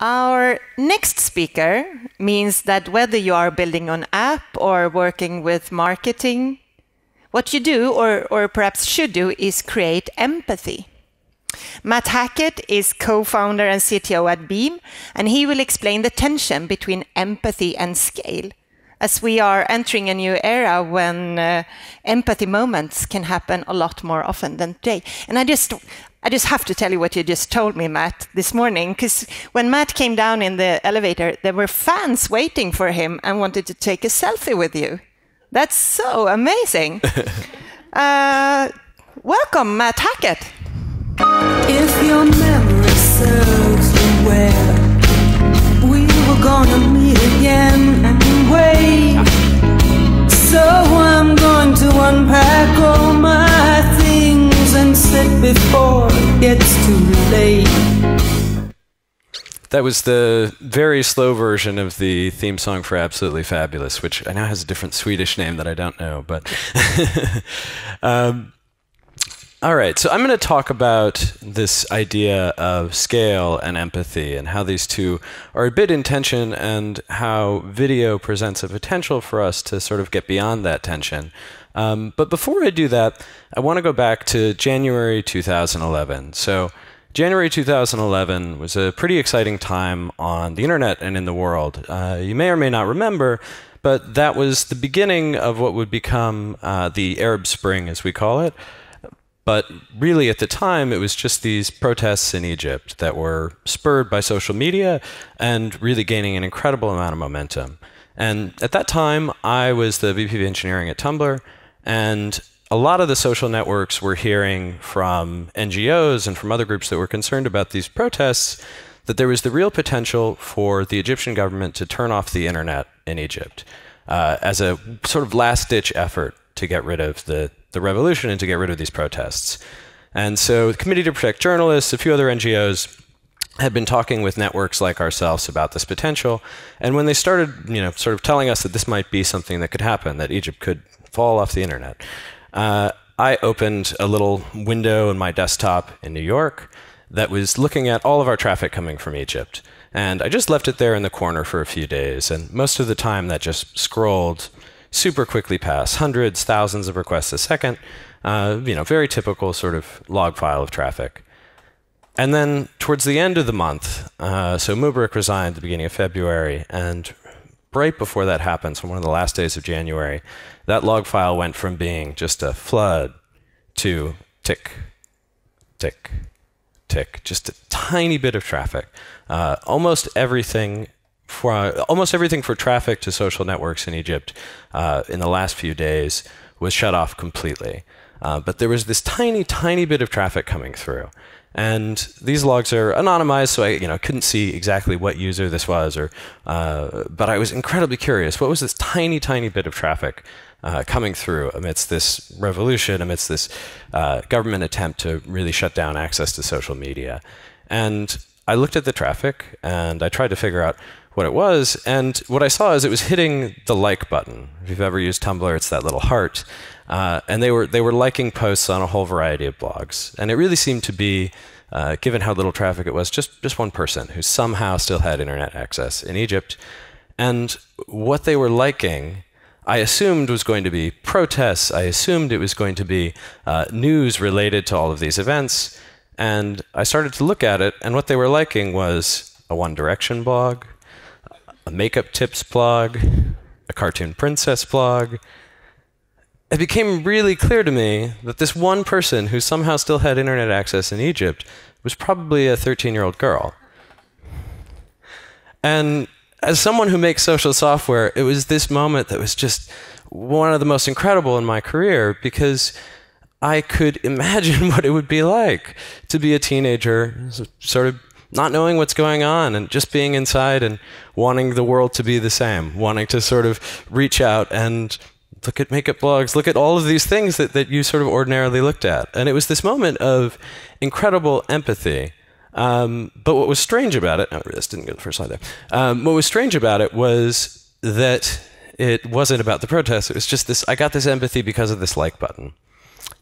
Our next speaker means that whether you are building an app or working with marketing, what you do, or, or perhaps should do, is create empathy. Matt Hackett is co founder and CTO at Beam, and he will explain the tension between empathy and scale, as we are entering a new era when uh, empathy moments can happen a lot more often than today. And I just, I just have to tell you what you just told me, Matt, this morning, because when Matt came down in the elevator, there were fans waiting for him and wanted to take a selfie with you. That's so amazing. uh, welcome, Matt Hackett. That was the very slow version of the theme song for Absolutely Fabulous, which I know has a different Swedish name that I don't know. But um, all right, so I'm going to talk about this idea of scale and empathy and how these two are a bit in tension and how video presents a potential for us to sort of get beyond that tension. Um, but before I do that, I want to go back to January 2011. So January 2011 was a pretty exciting time on the internet and in the world. Uh, you may or may not remember, but that was the beginning of what would become uh, the Arab Spring, as we call it. But really, at the time, it was just these protests in Egypt that were spurred by social media and really gaining an incredible amount of momentum. And at that time, I was the VP of engineering at Tumblr, and a lot of the social networks were hearing from NGOs and from other groups that were concerned about these protests that there was the real potential for the Egyptian government to turn off the internet in Egypt uh, as a sort of last ditch effort to get rid of the, the revolution and to get rid of these protests. And so, the Committee to Protect Journalists, a few other NGOs, had been talking with networks like ourselves about this potential. And when they started, you know, sort of telling us that this might be something that could happen, that Egypt could fall off the internet, uh, I opened a little window in my desktop in New York that was looking at all of our traffic coming from Egypt. And I just left it there in the corner for a few days. And most of the time, that just scrolled super quickly past hundreds, thousands of requests a second. Uh, you know, very typical sort of log file of traffic. And then towards the end of the month, uh, so Mubarak resigned at the beginning of February, and right before that happened, so one of the last days of January, that log file went from being just a flood to tick, tick, tick, just a tiny bit of traffic. Uh, almost everything for uh, almost everything for traffic to social networks in Egypt uh, in the last few days was shut off completely. Uh, but there was this tiny, tiny bit of traffic coming through. And these logs are anonymized, so I you know, couldn't see exactly what user this was, or, uh, but I was incredibly curious. What was this tiny, tiny bit of traffic uh, coming through amidst this revolution, amidst this uh, government attempt to really shut down access to social media? And I looked at the traffic and I tried to figure out what it was. And what I saw is it was hitting the like button. If you've ever used Tumblr, it's that little heart. Uh, and they were they were liking posts on a whole variety of blogs. And it really seemed to be, uh, given how little traffic it was, just just one person who somehow still had internet access in Egypt. And what they were liking. I assumed was going to be protests. I assumed it was going to be uh, news related to all of these events. And I started to look at it, and what they were liking was a One Direction blog, a makeup tips blog, a cartoon princess blog. It became really clear to me that this one person who somehow still had internet access in Egypt was probably a 13 year old girl. And as someone who makes social software, it was this moment that was just one of the most incredible in my career because I could imagine what it would be like to be a teenager, sort of not knowing what's going on and just being inside and wanting the world to be the same, wanting to sort of reach out and look at makeup blogs, look at all of these things that, that you sort of ordinarily looked at. And it was this moment of incredible empathy. Um, but what was strange about it, oh, this didn't get the first slide there. Um, what was strange about it was that it wasn't about the protest. It was just this, I got this empathy because of this like button.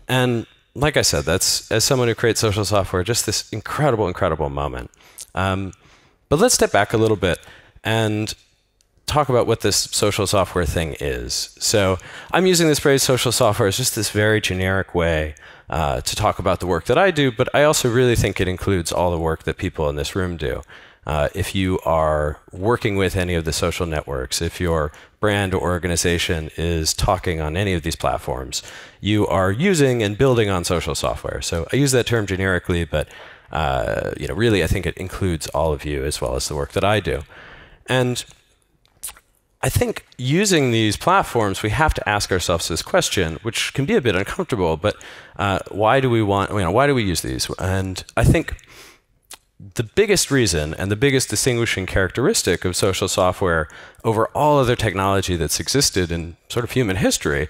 And like I said, that's as someone who creates social software, just this incredible, incredible moment. Um, But let's step back a little bit and talk about what this social software thing is. So I'm using this phrase social software as just this very generic way uh, to talk about the work that I do, but I also really think it includes all the work that people in this room do. Uh, if you are working with any of the social networks, if your brand or organization is talking on any of these platforms, you are using and building on social software. So I use that term generically, but uh, you know, really, I think it includes all of you as well as the work that I do. And I think using these platforms, we have to ask ourselves this question, which can be a bit uncomfortable. But uh, why do we want? You know, why do we use these? And I think the biggest reason and the biggest distinguishing characteristic of social software over all other technology that's existed in sort of human history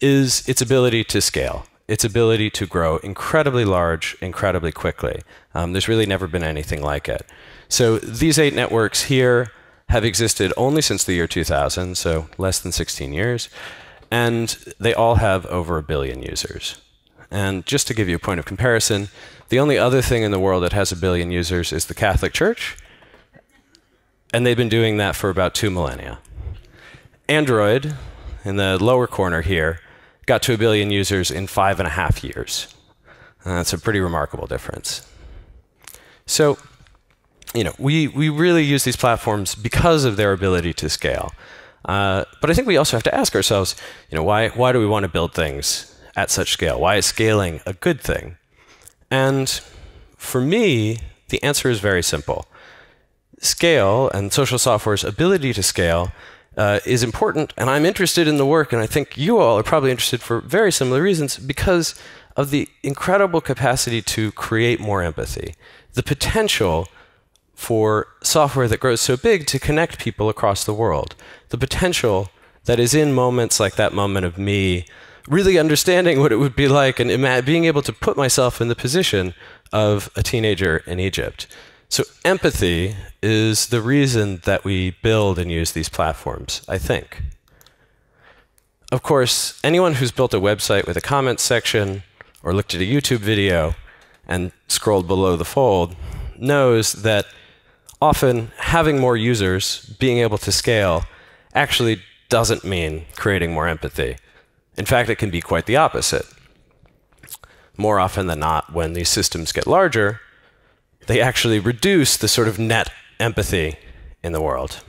is its ability to scale, its ability to grow incredibly large, incredibly quickly. Um, there's really never been anything like it. So these eight networks here have existed only since the year 2000, so less than 16 years, and they all have over a billion users. And just to give you a point of comparison, the only other thing in the world that has a billion users is the Catholic Church, and they've been doing that for about two millennia. Android, in the lower corner here, got to a billion users in five and a half years. Uh, that's a pretty remarkable difference. So, you know, we, we really use these platforms because of their ability to scale. Uh, but I think we also have to ask ourselves, you know, why, why do we want to build things at such scale? Why is scaling a good thing? And for me, the answer is very simple. Scale and social software's ability to scale uh, is important, and I'm interested in the work, and I think you all are probably interested for very similar reasons because of the incredible capacity to create more empathy, the potential for software that grows so big to connect people across the world, the potential that is in moments like that moment of me really understanding what it would be like and being able to put myself in the position of a teenager in Egypt. So, empathy is the reason that we build and use these platforms, I think. Of course, anyone who's built a website with a comments section or looked at a YouTube video and scrolled below the fold knows that often having more users, being able to scale, actually doesn't mean creating more empathy. In fact, it can be quite the opposite. More often than not, when these systems get larger, they actually reduce the sort of net empathy in the world.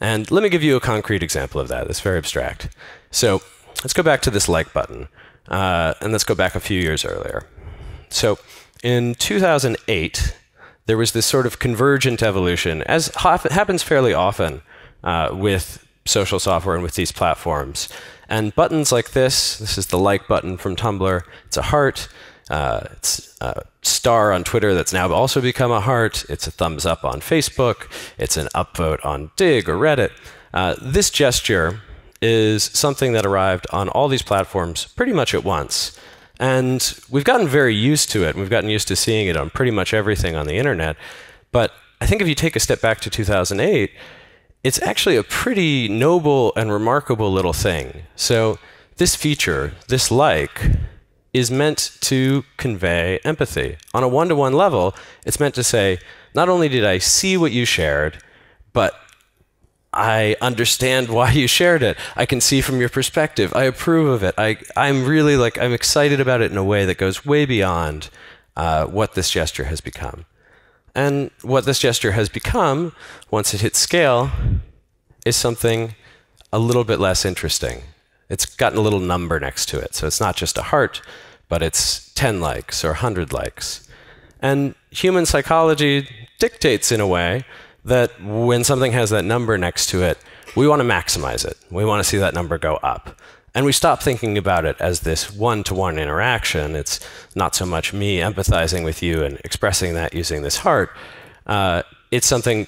And let me give you a concrete example of that. It's very abstract. So let's go back to this like button, uh, and let's go back a few years earlier. So in 2008, there was this sort of convergent evolution, as happens fairly often uh, with social software and with these platforms. And buttons like this, this is the like button from Tumblr. It's a heart. Uh, it's a star on Twitter that's now also become a heart. It's a thumbs up on Facebook. It's an upvote on Digg or Reddit. Uh, this gesture is something that arrived on all these platforms pretty much at once. And we've gotten very used to it. We've gotten used to seeing it on pretty much everything on the internet. But I think if you take a step back to 2008, it's actually a pretty noble and remarkable little thing. So, this feature, this like, is meant to convey empathy. On a one to one level, it's meant to say, not only did I see what you shared, but I understand why you shared it. I can see from your perspective. I approve of it. I, I'm really like, I'm excited about it in a way that goes way beyond uh, what this gesture has become. And what this gesture has become, once it hits scale, is something a little bit less interesting. It's gotten a little number next to it. So it's not just a heart, but it's 10 likes or 100 likes. And human psychology dictates in a way that when something has that number next to it, we want to maximize it. We want to see that number go up. And we stop thinking about it as this one to one interaction. It's not so much me empathizing with you and expressing that using this heart. Uh, it's something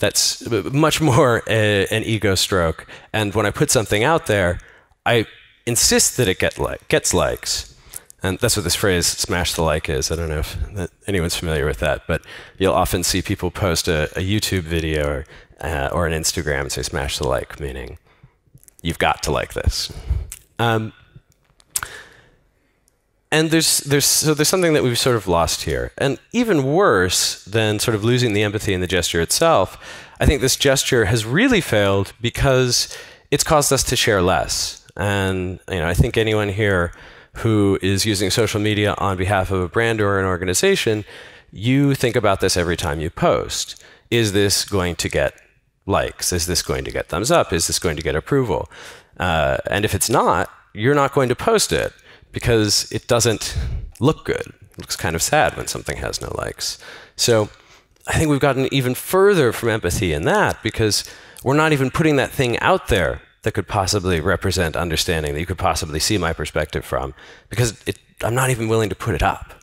that's much more a, an ego stroke. And when I put something out there, I insist that it get like, gets likes. And that's what this phrase smash the like is. I don't know if anyone's familiar with that, but you'll often see people post a, a YouTube video or, uh, or an Instagram and say smash the like, meaning you've got to like this. Um, and there's there's so there's something that we've sort of lost here, and even worse than sort of losing the empathy in the gesture itself, I think this gesture has really failed because it's caused us to share less. And you know, I think anyone here who is using social media on behalf of a brand or an organization, you think about this every time you post. Is this going to get likes? Is this going to get thumbs up? Is this going to get approval? Uh, and if it's not, you're not going to post it because it doesn't look good. It looks kind of sad when something has no likes. So I think we've gotten even further from empathy in that because we're not even putting that thing out there that could possibly represent understanding that you could possibly see my perspective from because it, I'm not even willing to put it up.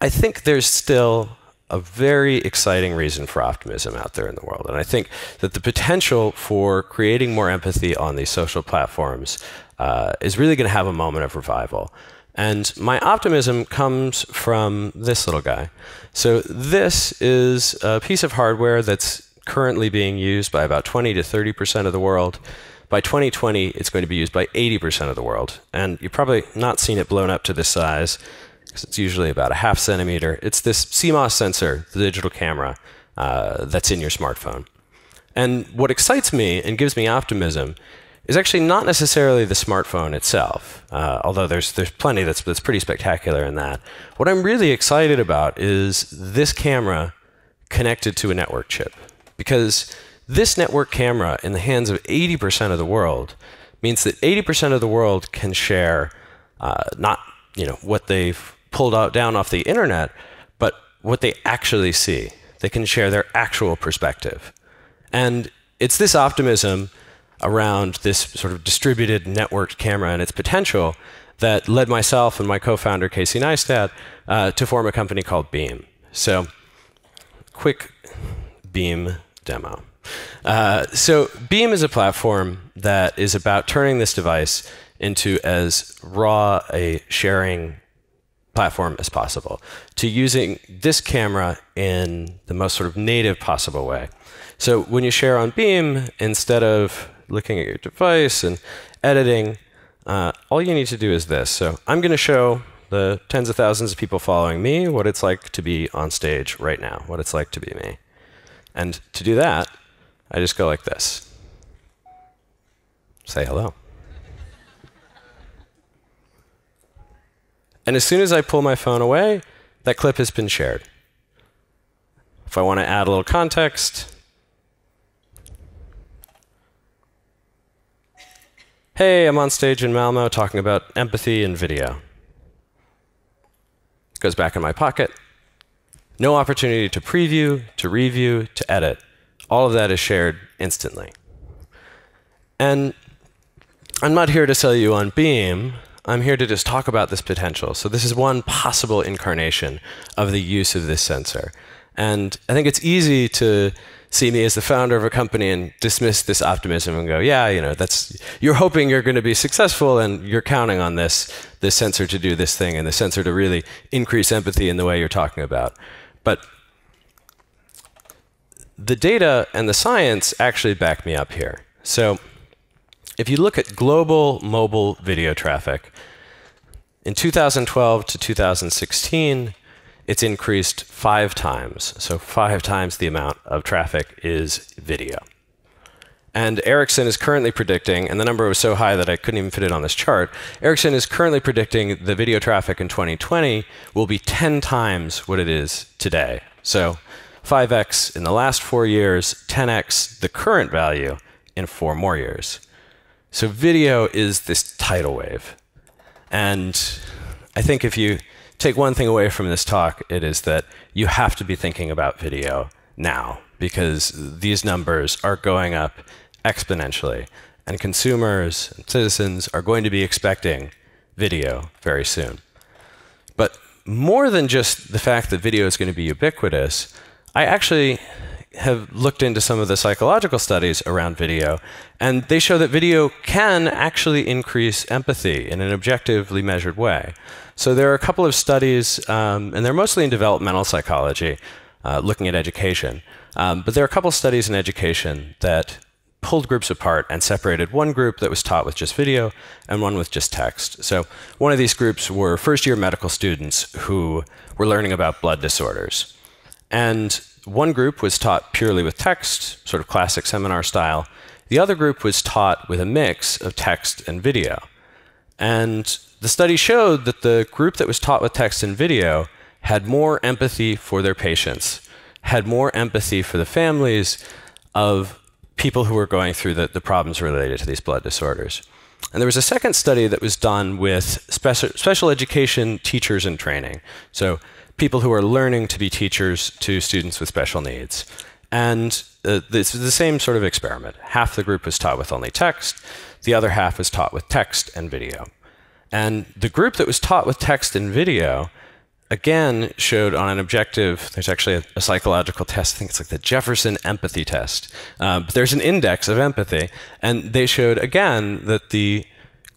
I think there's still a very exciting reason for optimism out there in the world. And I think that the potential for creating more empathy on these social platforms uh, is really going to have a moment of revival. And my optimism comes from this little guy. So, this is a piece of hardware that's currently being used by about 20 to 30% of the world. By 2020, it's going to be used by 80% of the world. And you've probably not seen it blown up to this size because it's usually about a half centimeter. It's this CMOS sensor, the digital camera, uh, that's in your smartphone. And what excites me and gives me optimism is actually not necessarily the smartphone itself, uh, although there's there's plenty that's that's pretty spectacular in that. What I'm really excited about is this camera connected to a network chip, because this network camera in the hands of 80% of the world means that 80% of the world can share uh, not you know what they've pulled out down off the internet, but what they actually see. They can share their actual perspective. And it's this optimism around this sort of distributed networked camera and its potential that led myself and my co-founder Casey Neistat uh, to form a company called Beam. So, quick Beam demo. Uh, so, Beam is a platform that is about turning this device into as raw a sharing platform as possible, to using this camera in the most sort of native possible way. So when you share on Beam, instead of looking at your device and editing, uh, all you need to do is this. So I'm going to show the tens of thousands of people following me what it's like to be on stage right now, what it's like to be me. And to do that, I just go like this. Say hello. And as soon as I pull my phone away, that clip has been shared. If I want to add a little context, hey, I'm on stage in Malmo talking about empathy and video. Goes back in my pocket. No opportunity to preview, to review, to edit. All of that is shared instantly. And I'm not here to sell you on Beam. I'm here to just talk about this potential. So this is one possible incarnation of the use of this sensor. And I think it's easy to see me as the founder of a company and dismiss this optimism and go, yeah, you know, that's you're hoping you're going to be successful and you're counting on this this sensor to do this thing and the sensor to really increase empathy in the way you're talking about. But the data and the science actually back me up here. So if you look at global mobile video traffic, in 2012 to 2016, it's increased five times. So, five times the amount of traffic is video. And Ericsson is currently predicting, and the number was so high that I couldn't even fit it on this chart. Ericsson is currently predicting the video traffic in 2020 will be 10 times what it is today. So, 5x in the last four years, 10x the current value in four more years. So video is this tidal wave. And I think if you take one thing away from this talk, it is that you have to be thinking about video now because these numbers are going up exponentially. And consumers and citizens are going to be expecting video very soon. But more than just the fact that video is going to be ubiquitous, I actually have looked into some of the psychological studies around video, and they show that video can actually increase empathy in an objectively measured way. So there are a couple of studies, um, and they're mostly in developmental psychology, uh, looking at education. Um, but there are a couple studies in education that pulled groups apart and separated one group that was taught with just video and one with just text. So one of these groups were first year medical students who were learning about blood disorders. And one group was taught purely with text, sort of classic seminar style. The other group was taught with a mix of text and video. And the study showed that the group that was taught with text and video had more empathy for their patients, had more empathy for the families of people who were going through the, the problems related to these blood disorders. And there was a second study that was done with special, special education teachers in training. So people who are learning to be teachers to students with special needs. And uh, this is the same sort of experiment. Half the group was taught with only text, the other half was taught with text and video. And the group that was taught with text and video again showed on an objective there's actually a, a, psychological test i think it's like the jefferson empathy test um, but there's an index of empathy and they showed again that the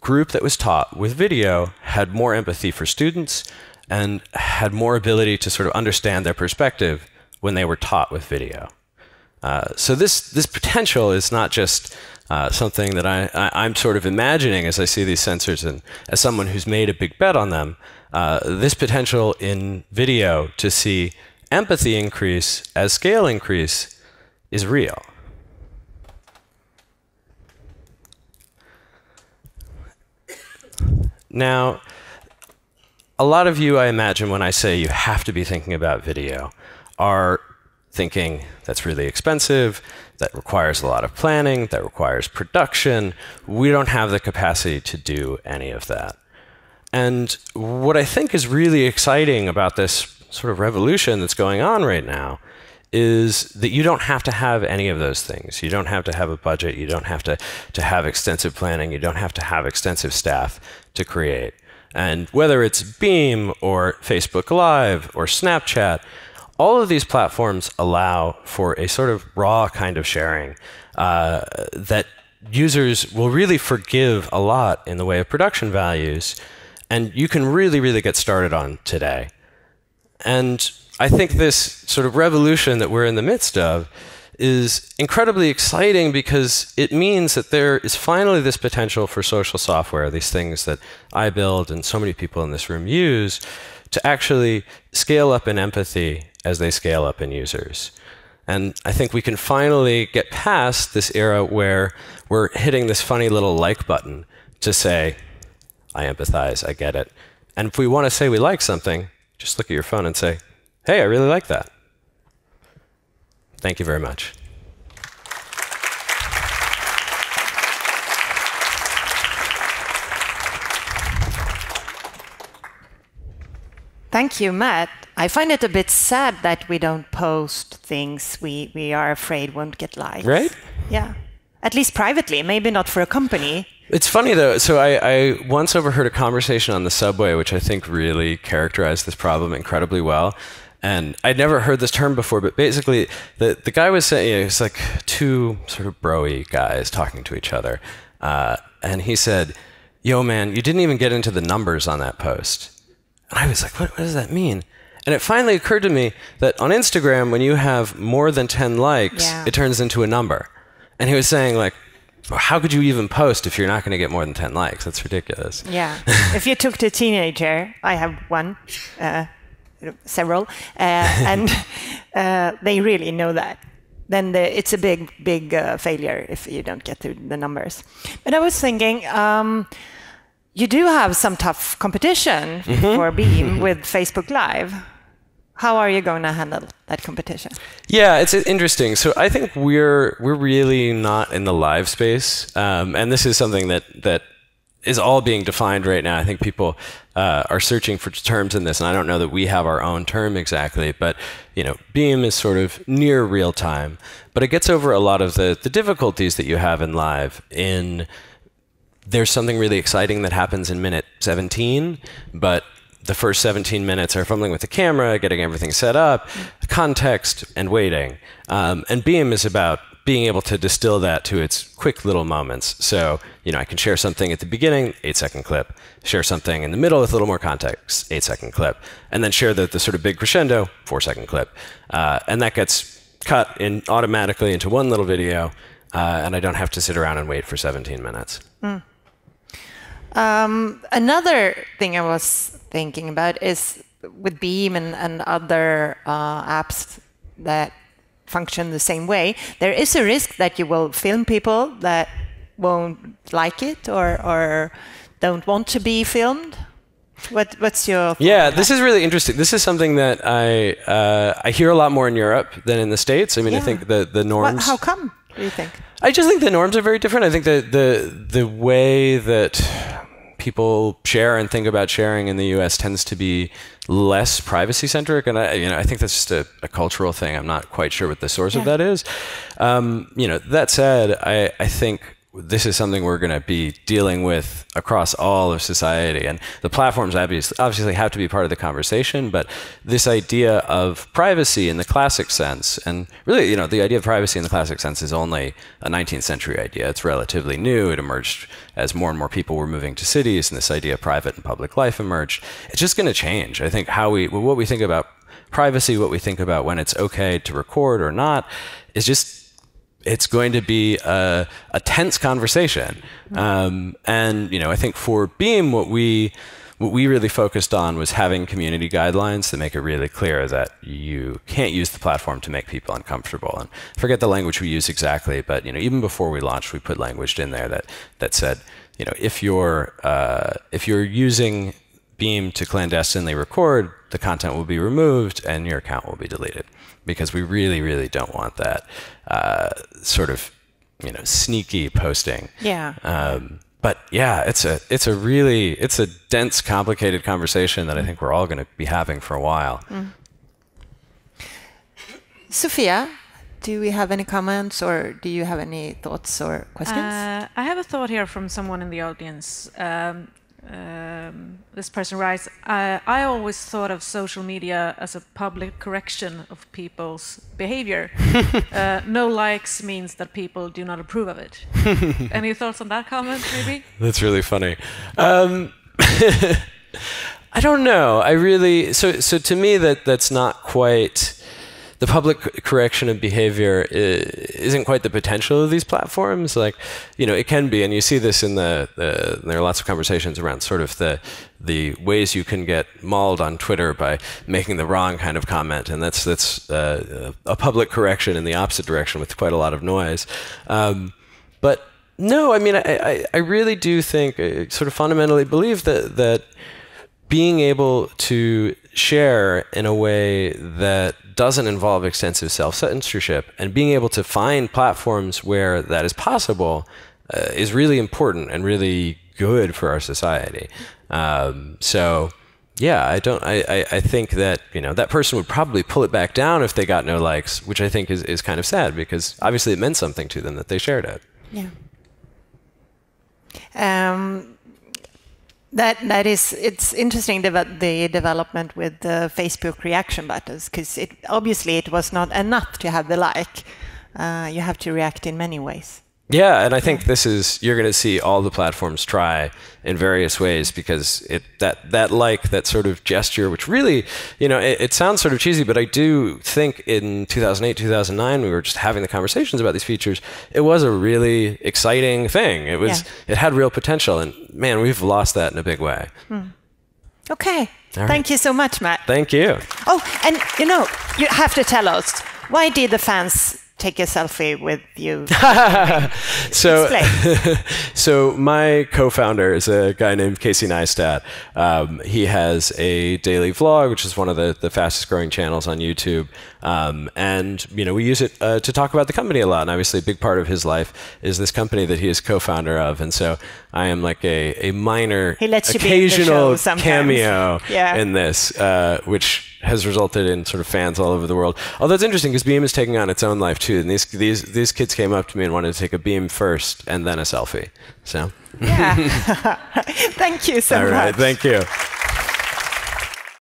group that was taught with video had more empathy for students and had more ability to sort of understand their perspective when they were taught with video uh, so this this potential is not just uh, something that I, I, am sort of imagining as I see these sensors and as someone who's made a big bet on them, uh, this potential in video to see empathy increase as scale increase is real. Now, a lot of you, I imagine, when I say you have to be thinking about video, are thinking that's really expensive, that requires a lot of planning, that requires production. We don't have the capacity to do any of that. And what I think is really exciting about this sort of revolution that's going on right now is that you don't have to have any of those things. You don't have to have a budget. You don't have to, to have extensive planning. You don't have to have extensive staff to create. And whether it's Beam or Facebook Live or Snapchat, all of these platforms allow for a sort of raw kind of sharing uh, that users will really forgive a lot in the way of production values and you can really, really get started on today. And I think this sort of revolution that we're in the midst of is incredibly exciting because it means that there is finally this potential for social software, these things that I build and so many people in this room use, to actually scale up in empathy as they scale up in users. And I think we can finally get past this era where we're hitting this funny little like button to say, I empathize, I get it. And if we want to say we like something, just look at your phone and say, hey, I really like that. Thank you very much. Thank you, Matt. I find it a bit sad that we don't post things we, we are afraid won't get likes. Right? Yeah. At least privately, maybe not for a company. It's funny though. So I, I, once overheard a conversation on the subway, which I think really characterized this problem incredibly well. And I'd never heard this term before, but basically, the, the guy was saying you know, it's like two sort of broy guys talking to each other, uh, and he said, "Yo, man, you didn't even get into the numbers on that post." And I was like, "What, what does that mean?" And it finally occurred to me that on Instagram, when you have more than ten likes, yeah. it turns into a number. And he was saying like, how could you even post if you're not going to get more than 10 likes? That's ridiculous. Yeah. if you took to a teenager, I have one, uh, several, uh, and uh, they really know that. Then the, it's a big, big uh, failure if you don't get to the numbers. But I was thinking, um, you do have some tough competition mm -hmm. for Beam with Facebook Live. How are you going to handle that competition? Yeah, it's interesting. So I think we're we're really not in the live space, um, and this is something that that is all being defined right now. I think people uh, are searching for terms in this, and I don't know that we have our own term exactly. But you know, Beam is sort of near real time, but it gets over a lot of the the difficulties that you have in live. In there's something really exciting that happens in minute 17, but the first 17 minutes are fumbling with the camera, getting everything set up, context, and waiting. Um, and Beam is about being able to distill that to its quick little moments. So, you know, I can share something at the beginning, eight second clip, share something in the middle with a little more context, eight second clip, and then share the, the sort of big crescendo, four second clip. Uh, and that gets cut in automatically into one little video. uh, and I don't have to sit around and wait for 17 minutes. Um, another thing I was thinking about is with Beam and, and other uh, apps that function the same way, there is a risk that you will film people that won't like it or, or don't want to be filmed. What, what's your yeah? This is really interesting. This is something that I uh, I hear a lot more in Europe than in the states. I mean, I think the the What, norms. how come? Do you think? I just think the norms are very different. I think that the the way that people share and think about sharing in the U.S. tends to be less privacy centric, and I you know I think that's just a, a cultural thing. I'm not quite sure what the source of that is. Um, you know, that said, I I think this is something we're going to be dealing with across all of society. And the platforms obviously, obviously have to be part of the conversation, but this idea of privacy in the classic sense, and really, you know, the idea of privacy in the classic sense is only a 19th century idea. It's relatively new. It emerged as more and more people were moving to cities, and this idea of private and public life emerged. It's just going to change. I think how we, what we think about privacy, what we think about when it's okay to record or not, is just it's going to be a, a tense conversation. Um, and you know, I think for Beam, what we what we really focused on was having community guidelines that make it really clear that you can't use the platform to make people uncomfortable. And I forget the language we use exactly, but you know, even before we launched, we put language in there that that said, you know, if you're uh, if you're using Beam to clandestinely record, the content will be removed and your account will be deleted because we really, really don't want that uh, sort of, you know, sneaky posting. Yeah. Um, but yeah, it's a it's a really it's a dense, complicated conversation that I think we're all going to be having for a while. Sophia, do we have any comments or do you have any thoughts or questions? Uh, I have a thought here from someone in the audience. Um, um, this person writes uh, I always thought of social media as a public correction of people's behavior. uh, no likes means that people do not approve of it. Any thoughts on that comment, maybe? That's really funny. Um, I don't know. I really so so to me that that's not quite the public correction of behavior isn't quite the potential of these platforms. Like, you know, it can be, and you see this in the, the there are lots of conversations around sort of the the ways you can get mauled on Twitter by making the wrong kind of comment, and that's that's uh, a public correction in the opposite direction with quite a lot of noise. Um, but no, I mean, I, I, I really do think, I sort of fundamentally believe that that being able to share in a way that doesn't involve extensive self censorship and being able to find platforms where that is possible uh, is really important and really good for our society. Um, so. Yeah, I don't. I, I, I think that you know that person would probably pull it back down if they got no likes, which I think is, is kind of sad because obviously it meant something to them that they shared it. Yeah. Um, that that is it's interesting the the development with the Facebook reaction buttons because it obviously it was not enough to have the like. Uh, you have to react in many ways. Yeah, and I think this is you're going to see all the platforms try in various ways because it that that like that sort of gesture, which really, you know, it, it sounds sort of cheesy, but I do think in 2008, 2009, we were just having the conversations about these features. It was a really exciting thing. It was Yeah. it had real potential, and man, we've lost that in a big way. Hmm. Okay. All right. Thank you so much, Matt. Thank you. Oh, and you know, you have to tell us why did the fans take a selfie with you? so, so my co-founder is a guy named Casey Neistat. Um, he has a daily vlog, which is one of the, the fastest growing channels on YouTube. Um, and you know, we use it uh, to talk about the company a lot. And obviously, a big part of his life is this company that he is co-founder of. And so, I am like a, a minor, He lets you be in occasional sometimes. cameo Yeah. in this, uh, which has resulted in sort of fans all over the world. Although it's interesting because Beam is taking on its own life too, and these these these kids came up to me and wanted to take a Beam first and then a selfie. So, yeah. Thank you so all much. right, thank you.